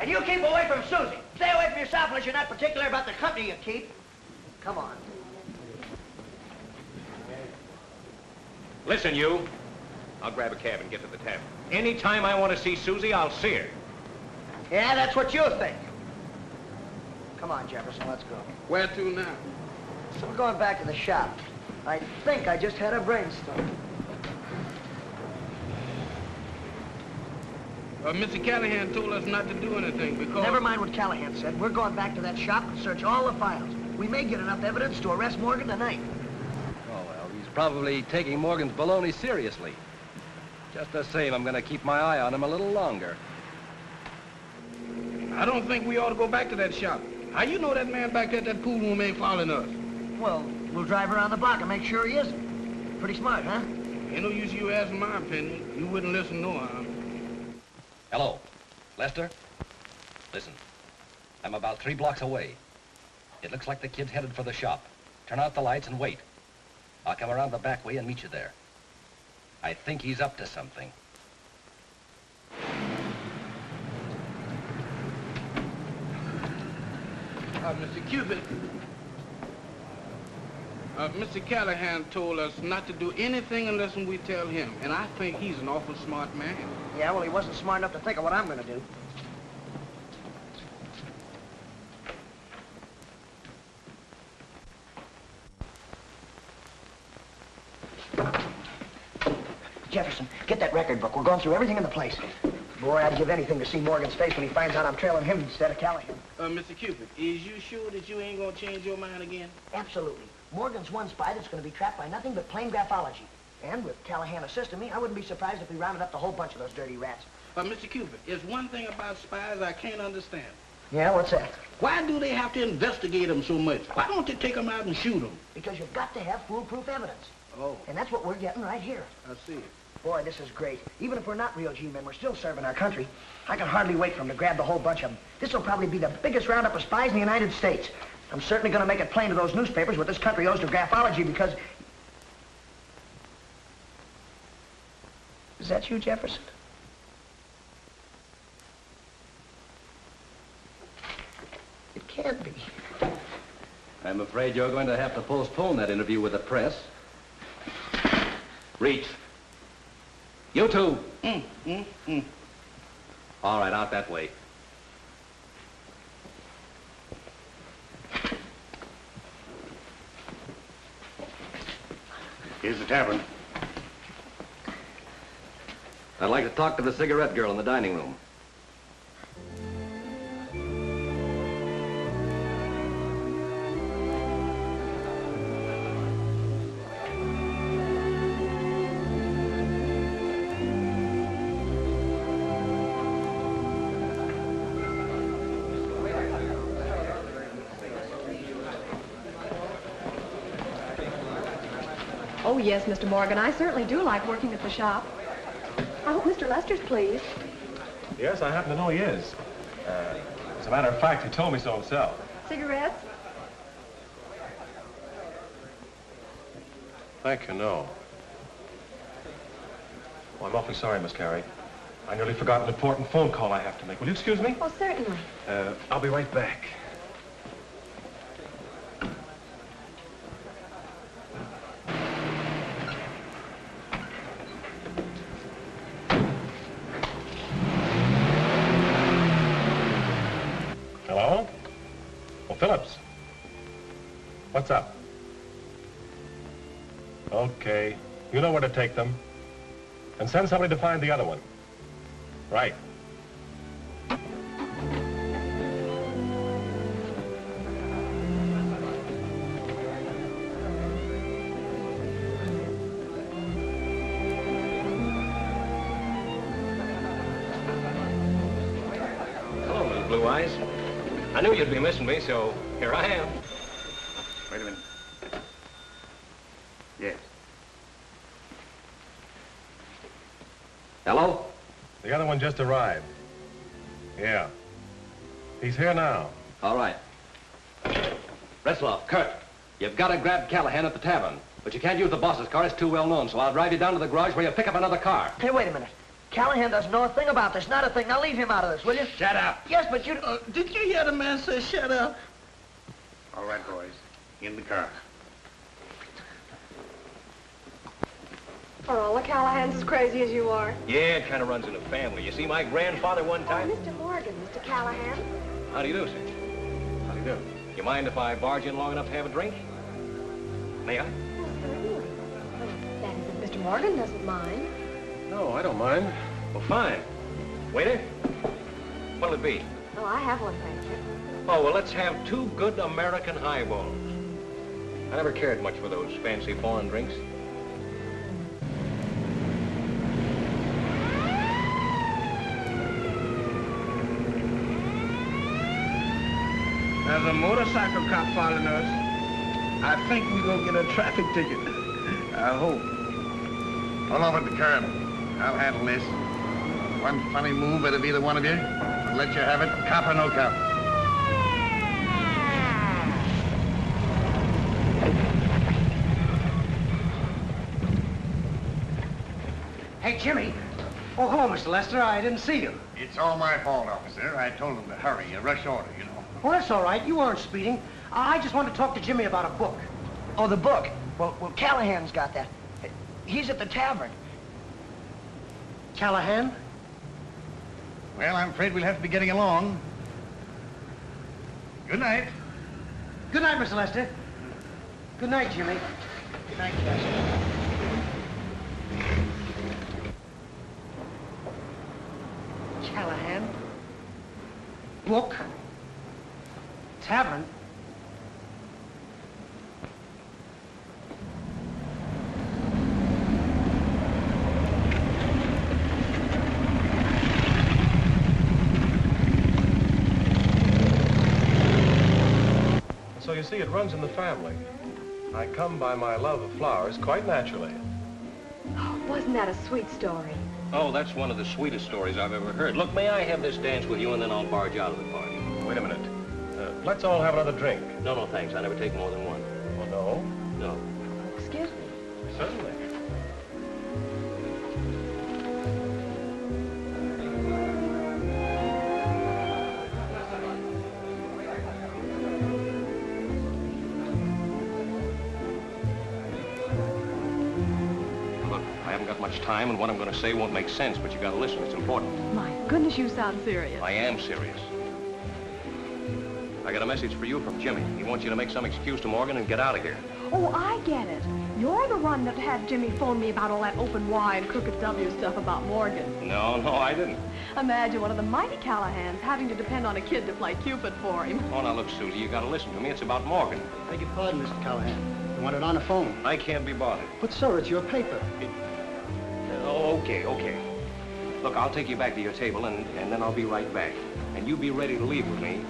And you keep away from Susie. Stay away from yourself unless you're not particular about the company you keep. Come on. Listen, you. I'll grab a cab and get to the tavern. Anytime I want to see Susie, I'll see her. Yeah, that's what you think. Come on, Jefferson, let's go. Where to now? So we're going back to the shop. I think I just had a brainstorm. Uh, Mr. Callahan told us not to do anything because... Never mind what Callahan said. We're going back to that shop and search all the files. We may get enough evidence to arrest Morgan tonight. Oh, well, he's probably taking Morgan's baloney seriously. Just the same, I'm going to keep my eye on him a little longer. I don't think we ought to go back to that shop. How you know that man back there at that pool room ain't following us? Well, we'll drive around the block and make sure he isn't. Pretty smart, huh? Ain't no use you asking my opinion. You wouldn't listen no harm. Hello, Lester? Listen, I'm about three blocks away. It looks like the kid's headed for the shop. Turn out the lights and wait. I'll come around the back way and meet you there. I think he's up to something. Uh, Mr. Cupid. Uh, Mr. Callahan told us not to do anything unless we tell him, and I think he's an awful smart man. Yeah, well, he wasn't smart enough to think of what I'm gonna do. Jefferson, get that record book. We're going through everything in the place. Boy, I'd give anything to see Morgan's face when he finds out I'm trailing him instead of Callahan. Uh, Mr. Cupid, is you sure that you ain't gonna change your mind again? Absolutely. Morgan's one spy that's going to be trapped by nothing but plain graphology. And with Callahan assisting me, I wouldn't be surprised if we rounded up the whole bunch of those dirty rats. Uh, Mr. Cupid, there's one thing about spies I can't understand. Yeah, what's that? Why do they have to investigate them so much? Why don't they take them out and shoot them? Because you've got to have foolproof evidence. Oh, And that's what we're getting right here. I see. Boy, this is great. Even if we're not real G-men, we're still serving our country. I can hardly wait for them to grab the whole bunch of them. This will probably be the biggest roundup of spies in the United States. I'm certainly going to make it plain to those newspapers what this country owes to graphology because... Is that you, Jefferson? It can't be. I'm afraid you're going to have to postpone that interview with the press. Reach. You too. Mm, mm, mm. All right, out that way. Here's the tavern. I'd like to talk to the cigarette girl in the dining room. Oh, yes, Mr. Morgan. I certainly do like working at the shop. I hope Mr. Lester's pleased. Yes, I happen to know he is. Uh, as a matter of fact, he told me so himself. Cigarettes? Thank you, no. Oh, I'm awfully sorry, Miss Carey. I nearly forgot an important phone call I have to make. Will you excuse me? Oh, certainly. Uh, I'll be right back. Take them. And send somebody to find the other one. Right. Hello, Miss Blue Eyes. I knew you'd be missing me, so here I am. Wait a minute. Yes. Hello? The other one just arrived. Yeah. He's here now. All right. Retzloff, Kurt, you've got to grab Callahan at the tavern. But you can't use the boss's car. It's too well known, so I'll drive you down to the garage where you pick up another car. Hey, wait a minute. Callahan doesn't know a thing about this. Not a thing. Now leave him out of this, will you? Shut up. Yes, but you... Uh, did you hear the man say shut up? All right, boys. In the car. Are all the Callahans as crazy as you are? Yeah, it kind of runs in the family. You see, my grandfather one oh, time... Mr. Morgan, Mr. Callahan. How do you do, sir? How do you do? You mind if I barge in long enough to have a drink? May I? Oh, certainly. That is, if Mr. Morgan doesn't mind. No, I don't mind. Well, fine. Waiter, what'll it be? Oh, I have one, thank you. Oh, well, let's have two good American highballs. I never cared much for those fancy foreign drinks. There's a motorcycle cop following us. I think we're gonna get a traffic ticket. I hope. Pull over at the curb. I'll handle this. One funny move out of either one of you. I'll let you have it, cop or no cop. Hey, Jimmy. Oh, hello, Mr. Lester. I didn't see you. It's all my fault, officer. I told them to hurry. A rush order, you know. Well, that's all right. You weren't speeding. I just wanted to talk to Jimmy about a book. Oh, the book. Well, well, Callahan's got that. He's at the tavern. Callahan? Well, I'm afraid we'll have to be getting along. Good night. Good night, Mr. Lester. Good night, Jimmy. Good night, Lester. Callahan? Book? Tavern? So you see, it runs in the family. I come by my love of flowers quite naturally. Oh, wasn't that a sweet story? Oh, that's one of the sweetest stories I've ever heard. Look, may I have this dance with you and then I'll barge out of the party? Wait a minute. Let's all have another drink. No, no, thanks. I never take more than one. Well, no. No. Excuse me. Certainly. Look, I haven't got much time, and what I'm going to say won't make sense, but you got to listen. It's important. My goodness, you sound serious. I am serious. I got a message for you from Jimmy. He wants you to make some excuse to Morgan and get out of here. Oh, I get it. You're the one that had Jimmy phone me about all that open Y and crooked W stuff about Morgan. No, no, I didn't. Imagine one of the mighty Callahans having to depend on a kid to play Cupid for him. Oh, now look, Susie, you got to listen to me. It's about Morgan. Beg your pardon, Mr. Callahan. You want it on the phone? I can't be bothered. But, sir, it's your paper. It... Oh, okay, okay. Look, I'll take you back to your table, and, and then I'll be right back. And you be ready to leave with me.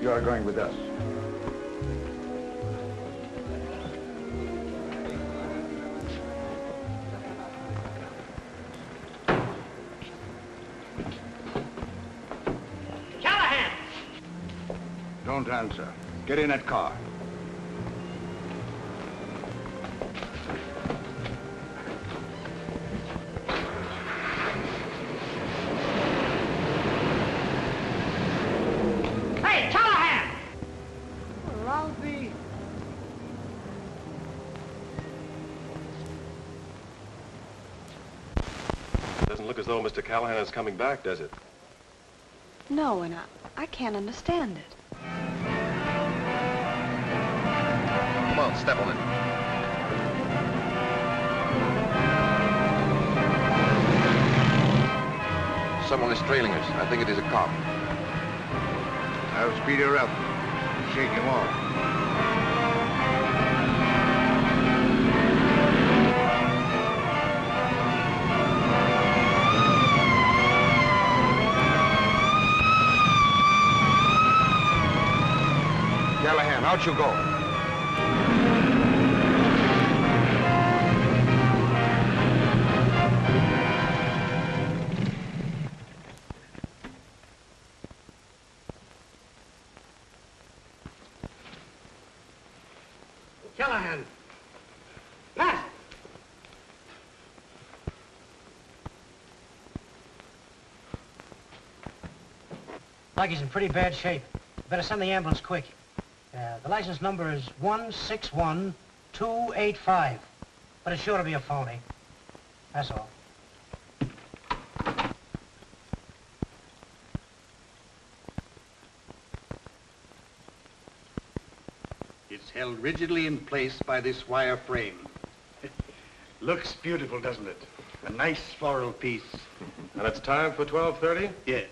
You are going with us. Callahan! Don't answer. Get in that car. Mr. Callahan is coming back, does it? No, and I, I can't understand it. Come on, step on it. Someone is trailing us. I think it is a cop. I'll speed her up. Shake him off. Callahan, out you go. Callahan. Pat! Like he's in pretty bad shape. Better send the ambulance quick. The license number is 161285. But it's sure to be a phony. That's all. It's held rigidly in place by this wire frame. Looks beautiful, doesn't it? A nice floral piece. And it's time for 12.30? Yes.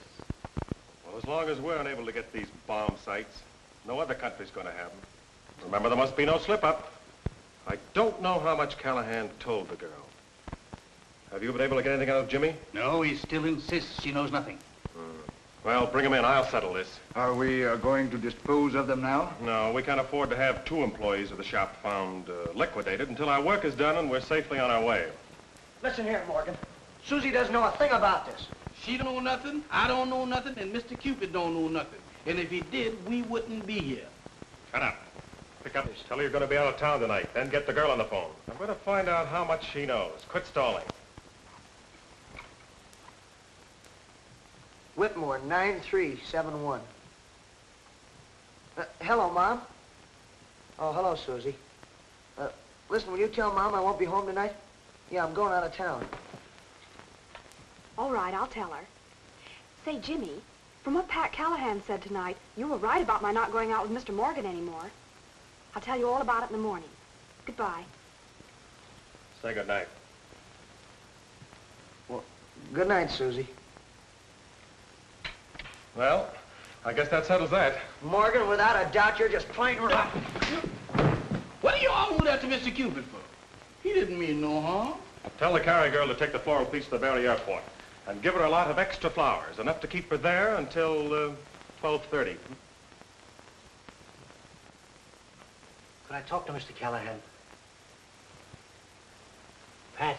Well, as long as we're unable to get these bomb sights, no other country's going to have them. Remember, there must be no slip-up. I don't know how much Callahan told the girl. Have you been able to get anything out of Jimmy? No, he still insists she knows nothing. Well, bring him in. I'll settle this. Are we uh, going to dispose of them now? No, we can't afford to have two employees of the shop found uh, liquidated until our work is done and we're safely on our way. Listen here, Morgan. Susie doesn't know a thing about this. She don't know nothing, I don't know nothing, and Mr. Cupid don't know nothing. And if he did, we wouldn't be here. Shut up. Pick up. Tell her you're going to be out of town tonight. Then get the girl on the phone. I'm going to find out how much she knows. Quit stalling. Whitmore, 9371. Uh, hello, Mom. Oh, hello, Susie. Uh, listen, will you tell Mom I won't be home tonight? Yeah, I'm going out of town. All right, I'll tell her. Say, Jimmy, from what Pat Callahan said tonight, you were right about my not going out with Mr. Morgan anymore. I'll tell you all about it in the morning. Goodbye. Say good night. Well, Good night, Susie. Well, I guess that settles that. Morgan, without a doubt, you're just plain rotten. What do you all do that to Mr. Cupid for? He didn't mean no harm. Tell the carrier girl to take the floral piece to the Berry Airport and give her a lot of extra flowers, enough to keep her there until uh, 12.30. Could I talk to Mr. Callahan? Pat.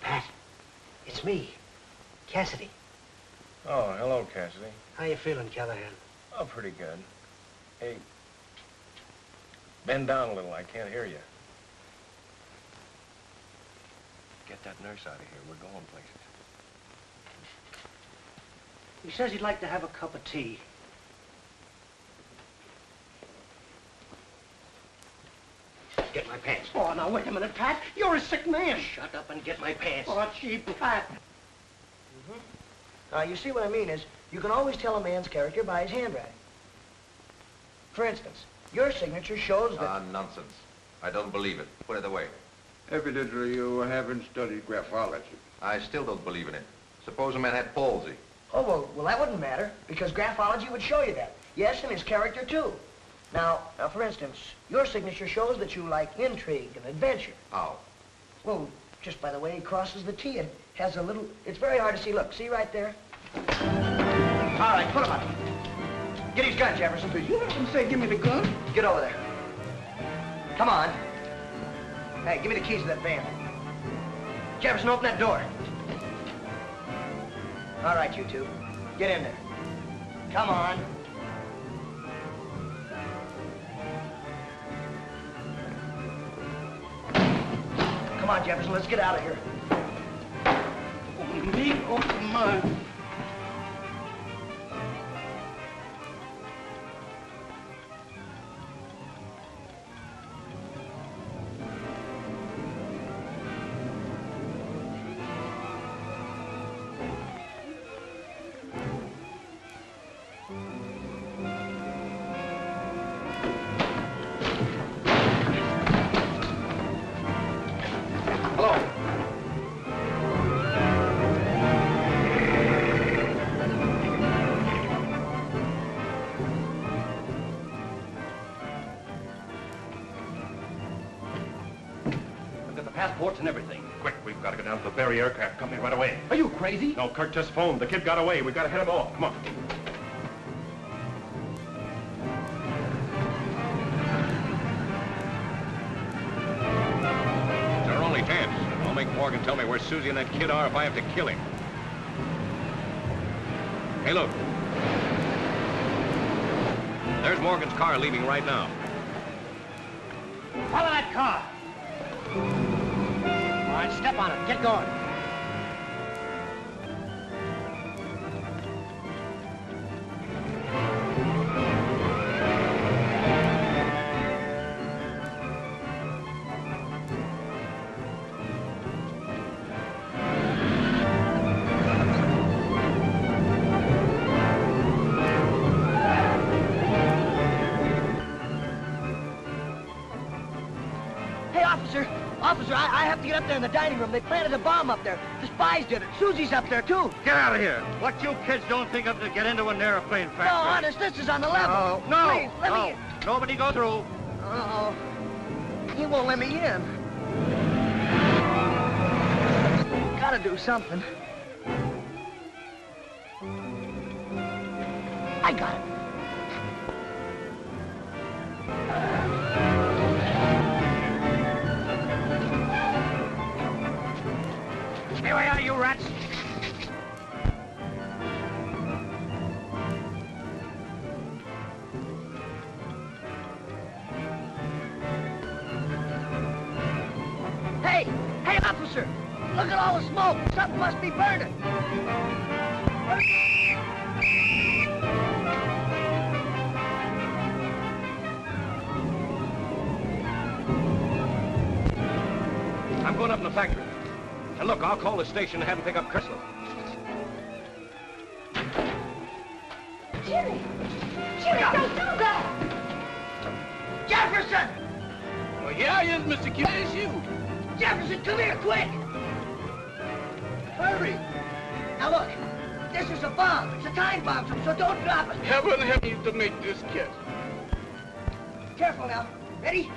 Pat. It's me. Cassidy. Oh, hello, Cassidy. How you feeling, Callahan? Oh, pretty good. Hey, bend down a little. I can't hear you. Get that nurse out of here. We're going places. He says he'd like to have a cup of tea. Get my pants. Oh, now, wait a minute, Pat. You're a sick man. Shut up and get my pants. Oh, gee, Pat. Uh, you see what I mean is, you can always tell a man's character by his handwriting. For instance, your signature shows that... Ah, nonsense. I don't believe it. Put it away. Evidently, you haven't studied graphology. I still don't believe in it. Suppose a man had palsy. Oh, well, well, that wouldn't matter, because graphology would show you that. Yes, and his character, too. Now, now, for instance, your signature shows that you like intrigue and adventure. How? Well, just by the way he crosses the T, it has a little... It's very hard to see. Look, see right there? All right, put him up. Get his gun, Jefferson. You heard him say, give me the gun. Get over there. Come on. Hey, give me the keys to that van. Jefferson, open that door. All right, you two. Get in there. Come on. Come on, Jefferson, let's get out of here. Oh, Me? Oh, my. Reports and everything. Quick, we've got to get down to the Berry Aircraft Company right away. Are you crazy? No, Kirk just phoned. The kid got away. We've got to head him off. Come on. It's our only chance. I'll make Morgan tell me where Susie and that kid are if I have to kill him. Hey, look. There's Morgan's car leaving right now. Follow that car. Step on it. Get going. They planted a bomb up there. The spies did it. Susie's up there, too. Get out of here. What you kids don't think of to get into an airplane factory. No, honest, this is on the level. No, no, Please, let no. me in. Nobody go through. Uh-oh. He won't let me in. Gotta do something. I got it. At all the smoke! Something must be burning! I'm going up in the factory. And look, I'll call the station and have them pick up Chrysler. Jimmy! Jimmy, don't do that! Jefferson! Well, here yeah, yes, Mr. Kid, it's you. Jefferson, come here, quick! Hurry! Now look, this is a bomb. It's a time bomb, so- so don't drop it. Heaven help me to make this kid. Careful now. Ready?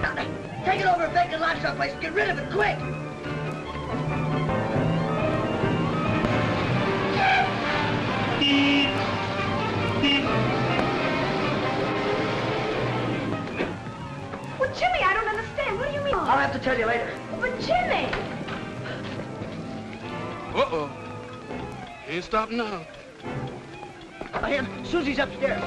Now, now, take it over a vacant lot someplace and get rid of it quick! Well, Jimmy, I don't understand. What do you mean? I'll have to tell you later. But Jimmy! Uh-oh. Ain't stopping now. Diane, Susie's upstairs.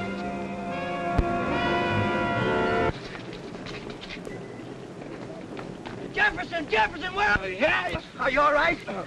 Jefferson, Jefferson, where are you? Are you all right? Uh,